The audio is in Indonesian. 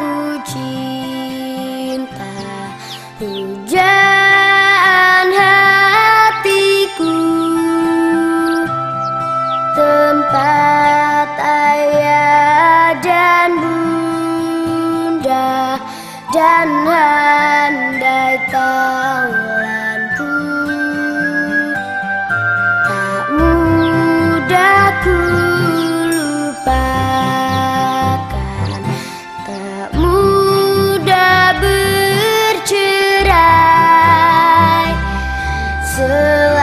ku cinta. Hujan hatiku Tempat ayah dan bunda Dan handai tawa. 自。